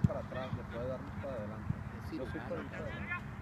para atrás, le puede dar mucho para adelante. Para adelante.